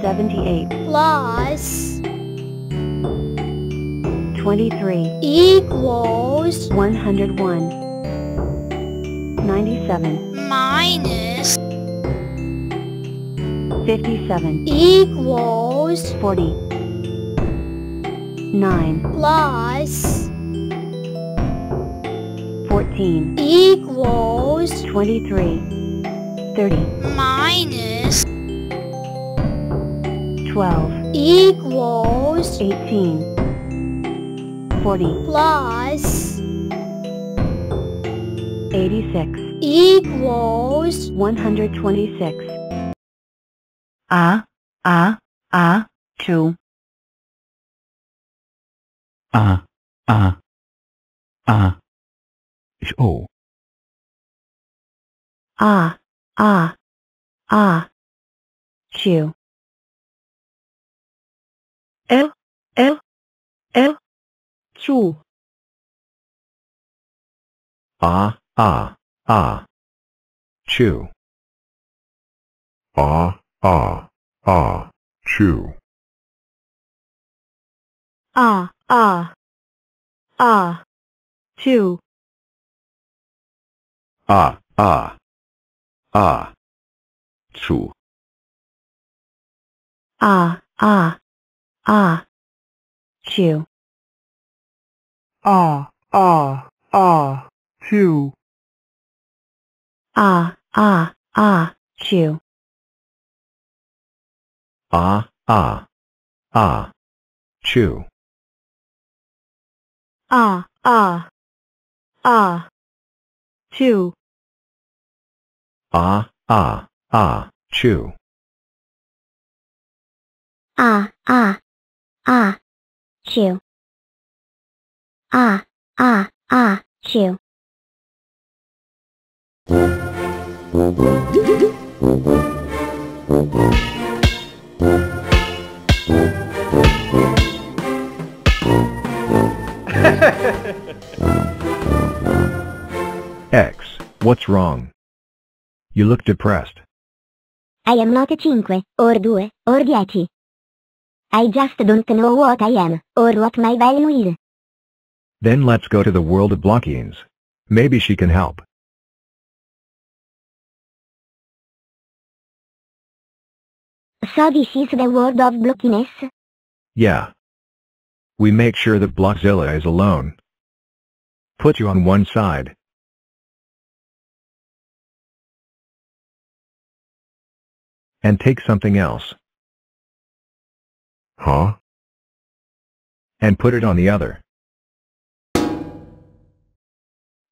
78 plus 23 equals 101 97 minus 57 equals 40 9 plus 14 equals 23 30 minus 12 equals 18 40 plus 86 equals 126 A A A 2 A A A O A A A 2 L L L 2 A A A. Chew Ah, ah, ah, chew. A A A 2 A A A Chew A A A 2 Ah, ah, ah, chew. A A A 2 A A A Chew A A A 2 A A A Chew A A A 2 Ah, ah, ah, 2 X. What's wrong? You look depressed. I am not 5, or 2, or 10. I just don't know what I am, or what my value is. Then let's go to the world of blockings. Maybe she can help. So this is the world of blockiness? Yeah. We make sure that Blockzilla is alone. Put you on one side. And take something else. Huh? And put it on the other.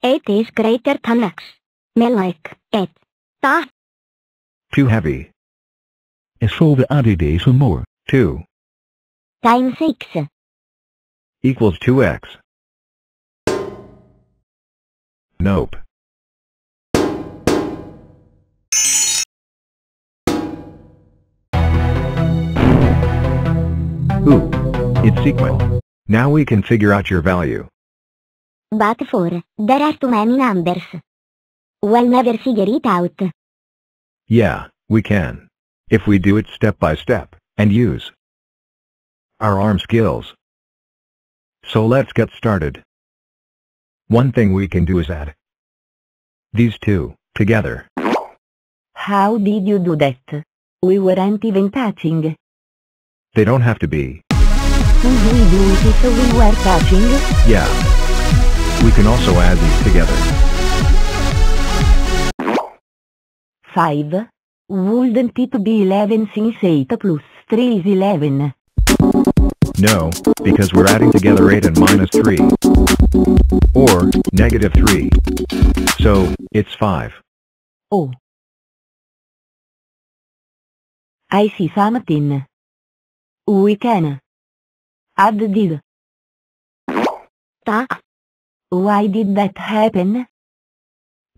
8 is greater than x. Me like it. Ta. Too heavy. En solve ADD some more. 2 Times x. equals 2x. Nope. It's sequel. Now we can figure out your value. But for, there are too many numbers. We'll never figure it out. Yeah, we can. If we do it step by step, and use our arm skills. So let's get started. One thing we can do is add these two together. How did you do that? We weren't even touching. They don't have to be. We do it we were touching? Yeah. We can also add these together. 5. Wouldn't it be 11 since 8 plus 3 is 11? No, because we're adding together 8 and minus 3. Or, negative 3. So, it's 5. Oh. I see something. We can add this. Ta. Why did that happen?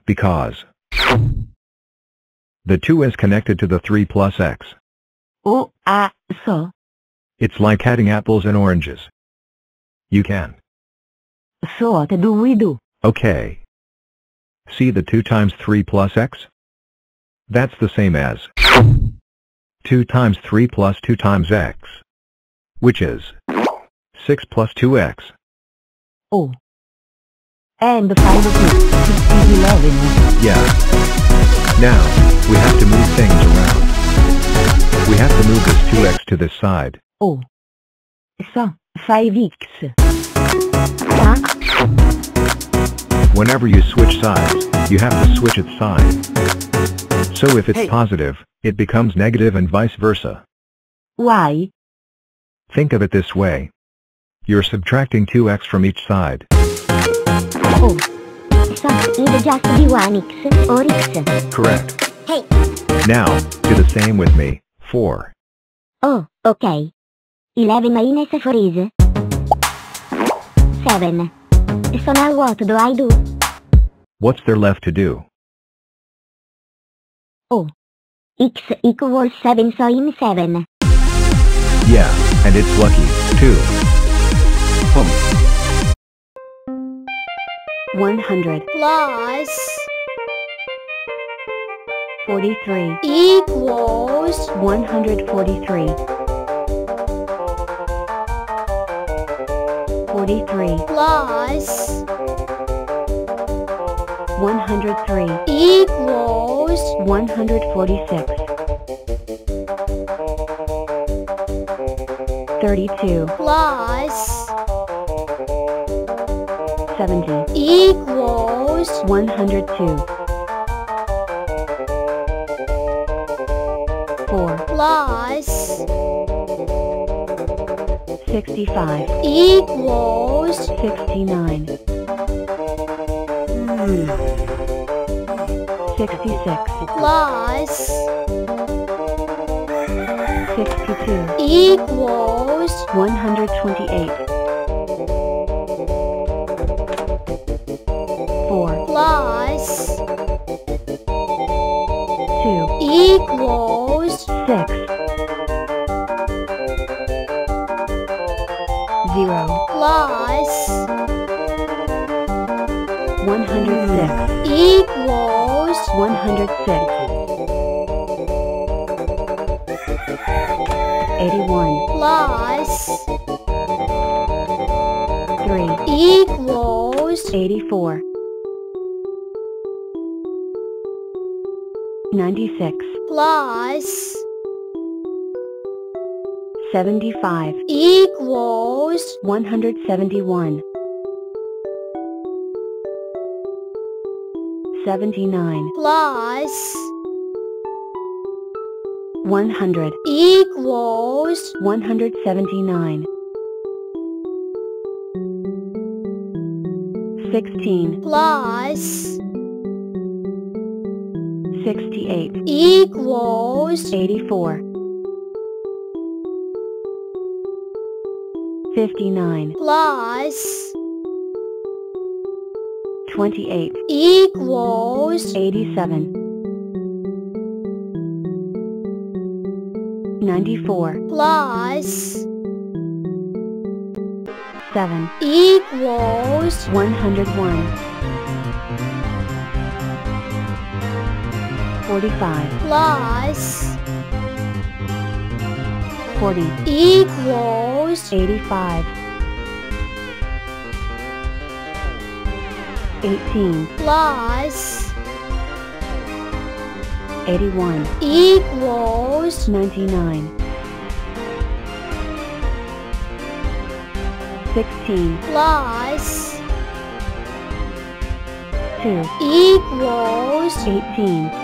Because the 2 is connected to the 3 plus x. Oh, ah, so, It's like adding apples and oranges. You can. so what do we do? Okay. See the 2 times 3 plus x? That's the same as 2 times 3 plus 2 times x. Which is 6 plus 2x. Oh. And 5 of 6 is 11. Yeah. Now, we have to move things around. We have to move this 2x to this side. Oh. So, 5x. Sa, Whenever you switch sides, you have to switch its sign. So if it's Hey. positive, it becomes negative and vice versa. Why? Think of it this way. You're subtracting 2x from each side. oh. Sa, id just be 1x or x. Correct. Hey. Now, do the same with me. 4. Oh, okay. 11 minus 4 is 7. So now what do I do? What's there left to do? Oh. X equals 7 so in 7. Yeah, and it's lucky, too. 100. plus 43. equals 143. 43. plus 103. equals 146. 32. plus 70. equals 102. 4. plus 65. equals 69. 66. plus 62. equals 128. Plus 2. equals 6. 0. plus 106. equals 106. 81. plus 3. equals 84. 96. plus 75. equals 171. 79. plus 100. equals 179. 16. plus 68. equals 84. 59. plus 28. equals 87. 94. plus 7. equals 101. 45. plus 40. equals 85. 18. plus 81. equals 99. 16. plus 2. equals 18.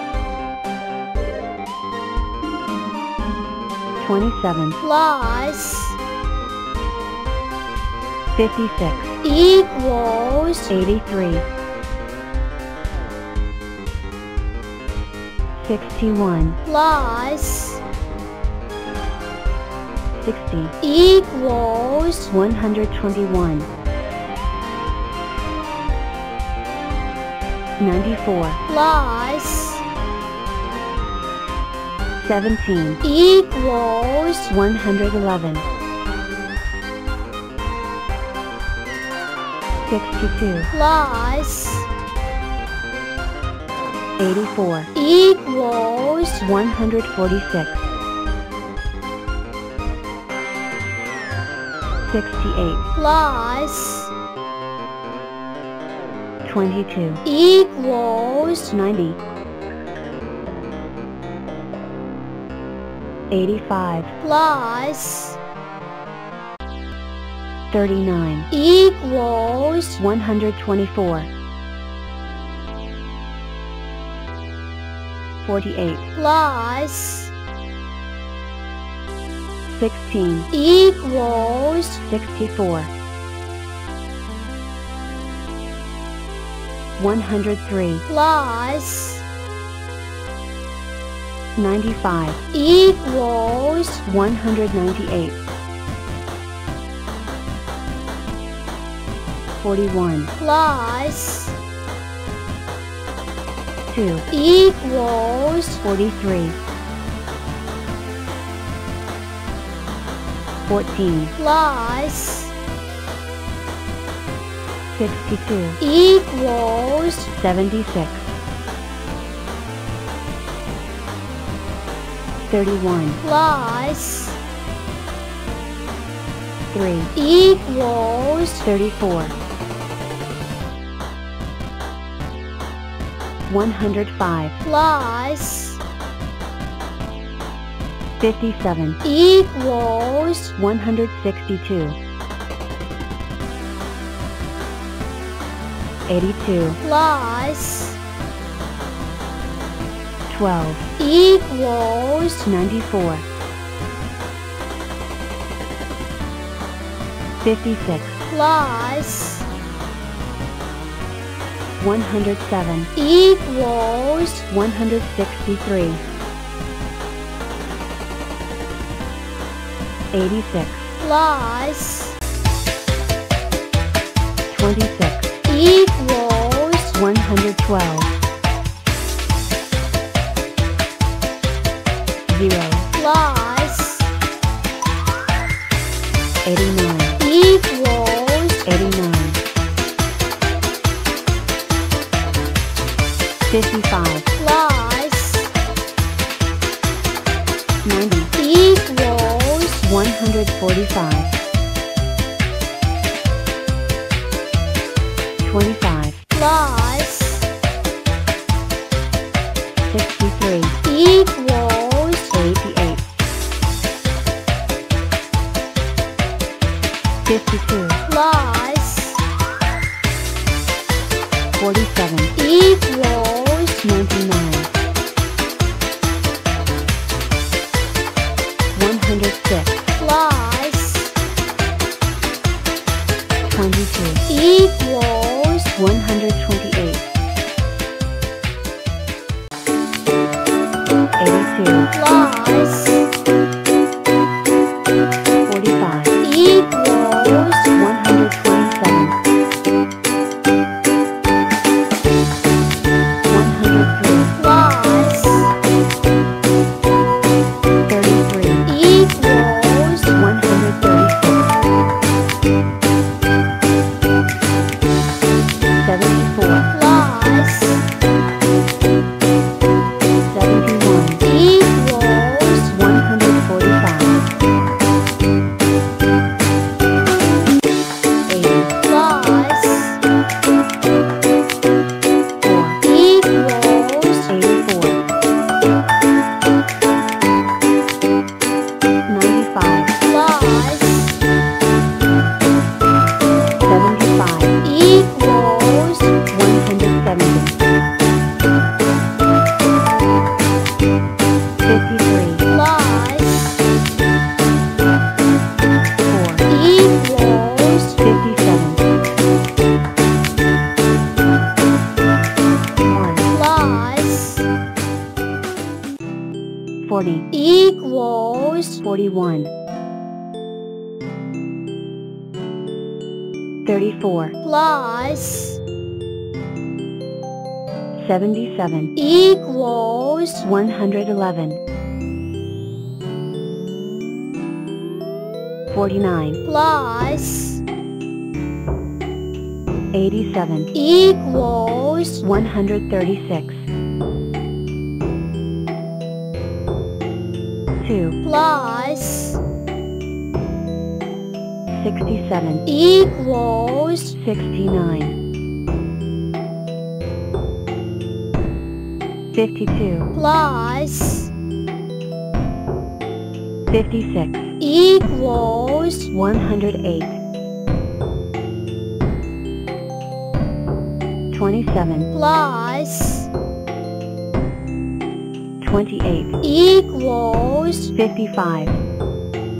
27. plus 56. equals 83. 61. plus 60. equals 121. 94. plus 17 equals 111. 62 plus 84 equals 146. 68 plus 22 equals 90. 85, plus 39, equals 124, 48, plus 16, equals 64, 103, plus 95, equals 198, 41, plus 2, equals 43, 14, plus 62, equals 76, 31, plus 3, equals 34, 105, plus 57, equals 162, 82, plus 12, equals 94, 56, plus 107, equals 163, 86, plus 26, equals 25, plus 63, equals 88, 52, plus 47, equals 99, 106, plus 22, equals 128, 82, plus 34, plus 77, equals 111, 49, plus 87, equals 136, 2, plus 67, equals 69, 52, plus 56, equals 108, 27, plus 28, equals 55,